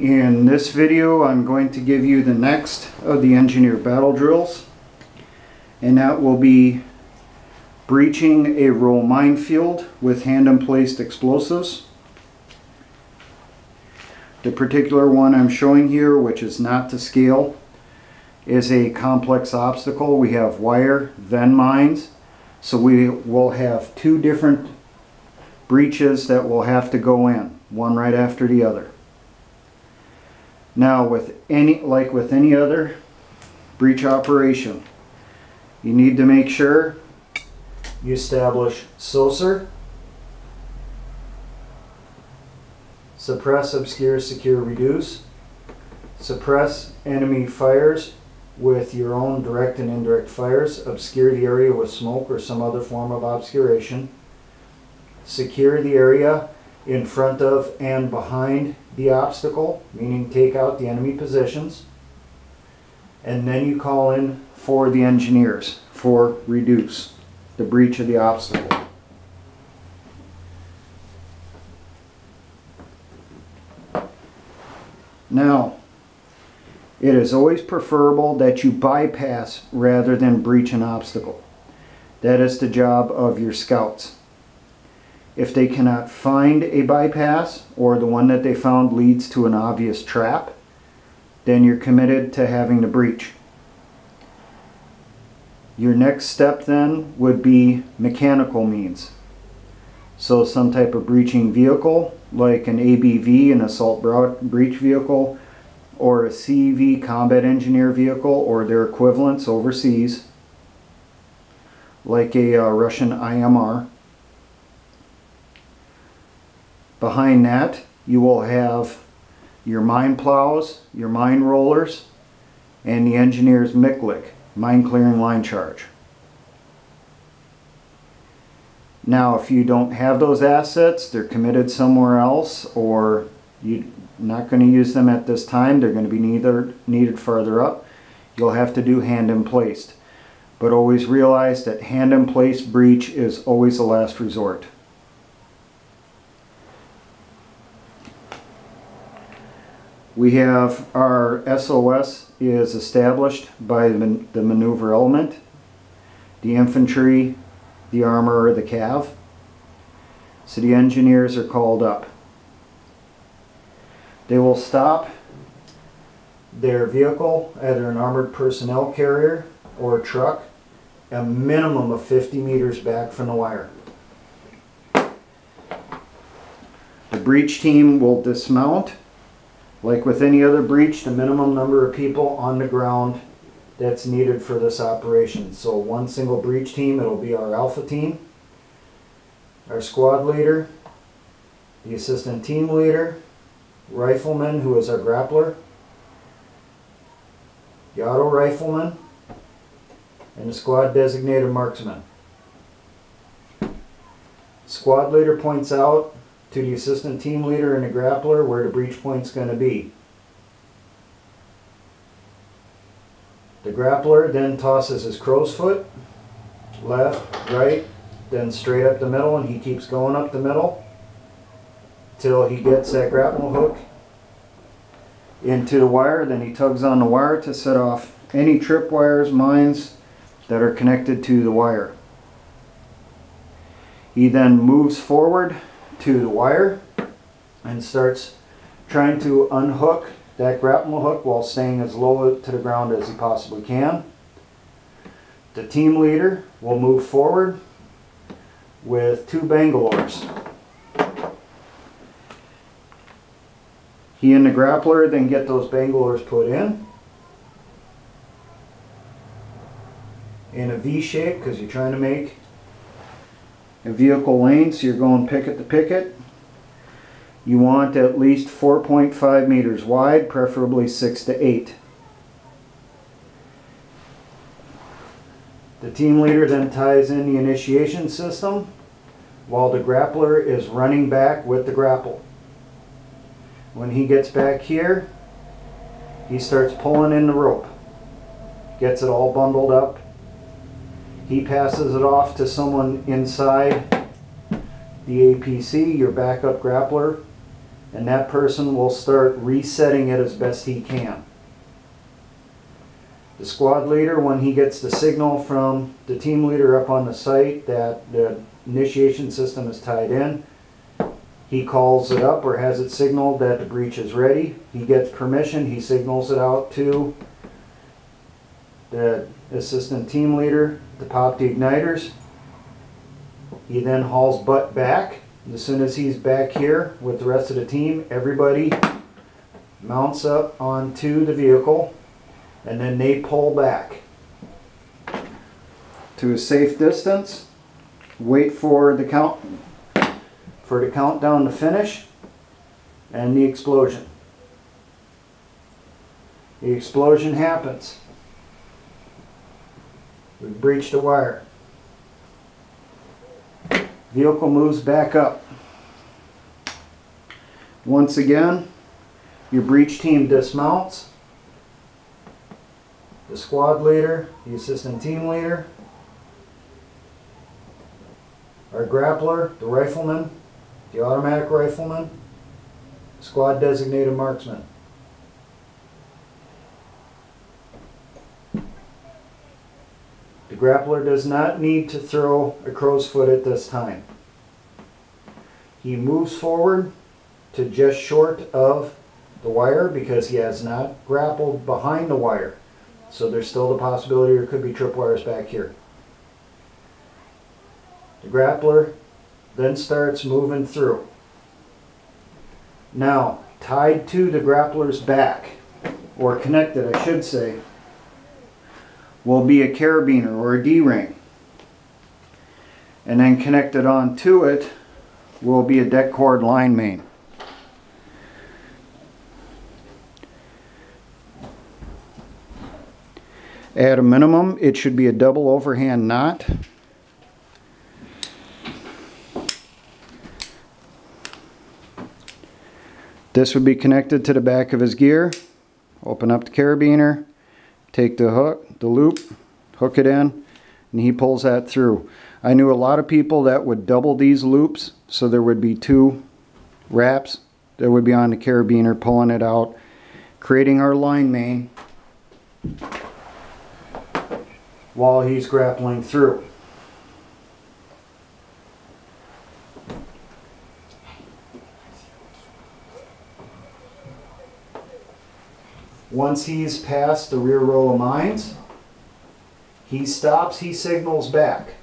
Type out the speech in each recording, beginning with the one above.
In this video I'm going to give you the next of the engineer battle drills and that will be breaching a row minefield with hand placed explosives. The particular one I'm showing here which is not to scale is a complex obstacle. We have wire then mines so we will have two different breaches that will have to go in one right after the other. Now with any, like with any other breach operation, you need to make sure you establish SOSER, suppress, obscure, secure, reduce, suppress enemy fires with your own direct and indirect fires, obscure the area with smoke or some other form of obscuration, secure the area in front of and behind the obstacle, meaning take out the enemy positions. And then you call in for the engineers for reduce the breach of the obstacle. Now, it is always preferable that you bypass rather than breach an obstacle. That is the job of your scouts. If they cannot find a bypass or the one that they found leads to an obvious trap, then you're committed to having the breach. Your next step then would be mechanical means. So some type of breaching vehicle like an ABV, an assault breach vehicle, or a CEV, combat engineer vehicle or their equivalents overseas like a uh, Russian IMR. Behind that, you will have your mine plows, your mine rollers, and the engineer's MICLIC, mine clearing line charge. Now, if you don't have those assets, they're committed somewhere else, or you're not going to use them at this time, they're going to be neither needed further up, you'll have to do hand in placed. But always realize that hand in place breach is always the last resort. We have our SOS is established by the maneuver element, the infantry, the armor, or the cav. So the engineers are called up. They will stop their vehicle, either an armored personnel carrier or a truck, a minimum of 50 meters back from the wire. The breach team will dismount like with any other breach, the minimum number of people on the ground that's needed for this operation. So one single breach team, it'll be our alpha team, our squad leader, the assistant team leader, rifleman who is our grappler, the auto rifleman, and the squad designated marksman. Squad leader points out to the assistant team leader and the grappler where the breach point's going to be. The grappler then tosses his crow's foot, left, right, then straight up the middle, and he keeps going up the middle till he gets that grapple hook into the wire. Then he tugs on the wire to set off any trip wires, mines that are connected to the wire. He then moves forward to the wire and starts trying to unhook that grapnel hook while staying as low to the ground as he possibly can. The team leader will move forward with two Bangalores. He and the grappler then get those Bangalores put in in a V shape because you're trying to make vehicle lane, so you're going picket to picket. You want at least 4.5 meters wide, preferably 6 to 8. The team leader then ties in the initiation system while the grappler is running back with the grapple. When he gets back here, he starts pulling in the rope. Gets it all bundled up he passes it off to someone inside the APC, your backup grappler, and that person will start resetting it as best he can. The squad leader, when he gets the signal from the team leader up on the site that the initiation system is tied in, he calls it up or has it signaled that the breach is ready. He gets permission, he signals it out to the assistant team leader to pop the igniters. He then hauls butt back. As soon as he's back here with the rest of the team, everybody mounts up onto the vehicle and then they pull back to a safe distance. Wait for the count for the countdown to finish and the explosion. The explosion happens. We've breached wire. Vehicle moves back up. Once again, your breach team dismounts. The squad leader, the assistant team leader, our grappler, the rifleman, the automatic rifleman, squad designated marksman. Grappler does not need to throw a crow's foot at this time. He moves forward to just short of the wire because he has not grappled behind the wire. So there's still the possibility there could be tripwires back here. The grappler then starts moving through. Now, tied to the grappler's back, or connected I should say, will be a carabiner or a D-ring. And then connected on to it will be a det cord line main. At a minimum, it should be a double overhand knot. This would be connected to the back of his gear. Open up the carabiner, take the hook, the loop, hook it in, and he pulls that through. I knew a lot of people that would double these loops, so there would be two wraps that would be on the carabiner pulling it out, creating our line main while he's grappling through. Once he's past the rear row of mines, he stops, he signals back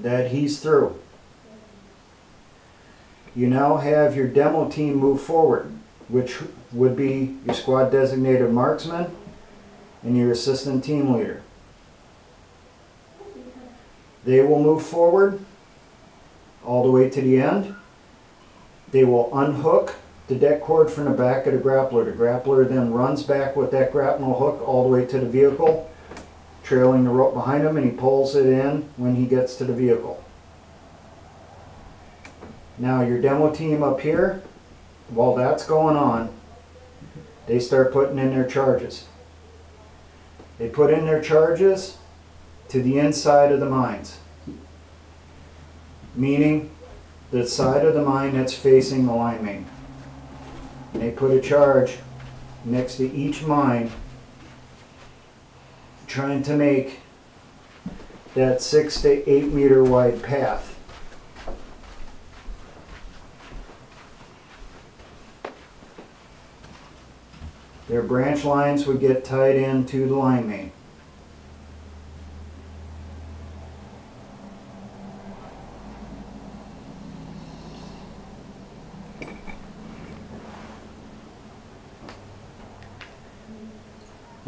that he's through. You now have your demo team move forward, which would be your squad designated marksman and your assistant team leader. They will move forward all the way to the end. They will unhook the det cord from the back of the grappler. The grappler then runs back with that grapnel hook all the way to the vehicle, trailing the rope behind him, and he pulls it in when he gets to the vehicle. Now your demo team up here, while that's going on, they start putting in their charges. They put in their charges to the inside of the mines, meaning the side of the mine that's facing the line main. And they put a charge next to each mine trying to make that six to eight meter wide path. Their branch lines would get tied into the line main.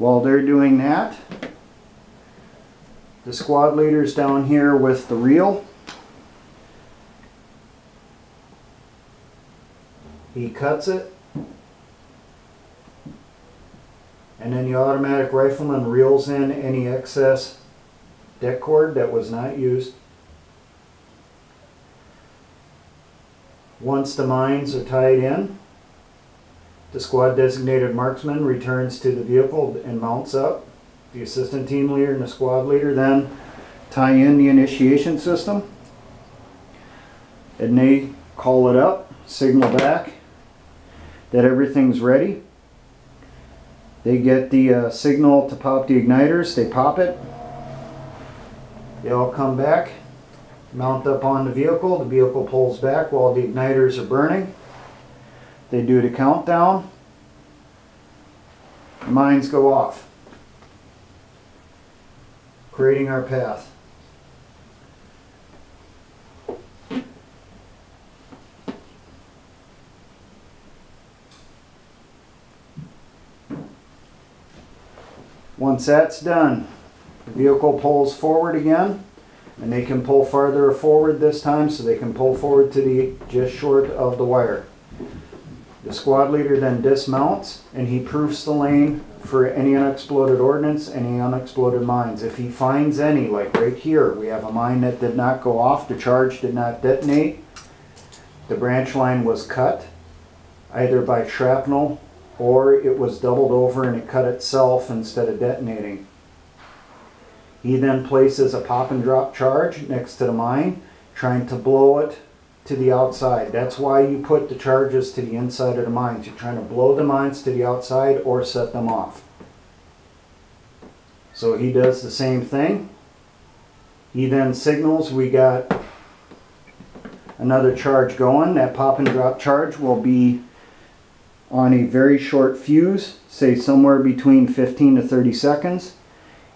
While they're doing that, the squad leader's down here with the reel. He cuts it. And then the automatic rifleman reels in any excess det cord that was not used. Once the mines are tied in, the squad designated marksman returns to the vehicle and mounts up. The assistant team leader and the squad leader then tie in the initiation system. And they call it up. signal back that everything's ready. They get the uh, signal to pop the igniters, they pop it. They all come back, mount up on the vehicle, the vehicle pulls back while the igniters are burning. They do the countdown. Mines go off, creating our path. Once that's done, the vehicle pulls forward again, and they can pull farther forward this time, so they can pull forward to the, just short of the wire. The squad leader then dismounts, and he proofs the lane for any unexploded ordnance, any unexploded mines. If he finds any, like right here, we have a mine that did not go off, the charge did not detonate, the branch line was cut, either by shrapnel or it was doubled over and it cut itself instead of detonating. He then places a pop and drop charge next to the mine, trying to blow it to the outside. That's why you put the charges to the inside of the mines. You're trying to blow the mines to the outside or set them off. So he does the same thing. He then signals we got another charge going. That pop and drop charge will be on a very short fuse, say somewhere between 15 to 30 seconds.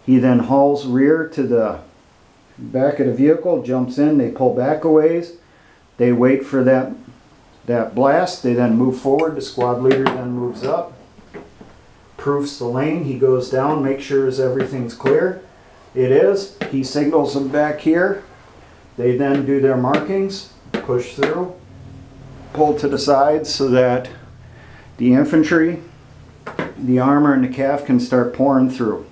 He then hauls rear to the back of the vehicle, jumps in, they pull back a ways, they wait for that, that blast, they then move forward, the squad leader then moves up, proofs the lane, he goes down, makes sure everything's clear. It is, he signals them back here, they then do their markings, push through, pull to the sides so that the infantry, the armor, and the cav can start pouring through.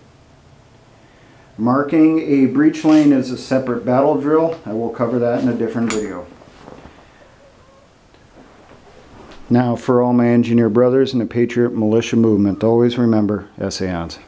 Marking a breach lane is a separate battle drill. I will cover that in a different video. Now for all my engineer brothers in the Patriot Militia Movement, always remember, essayons.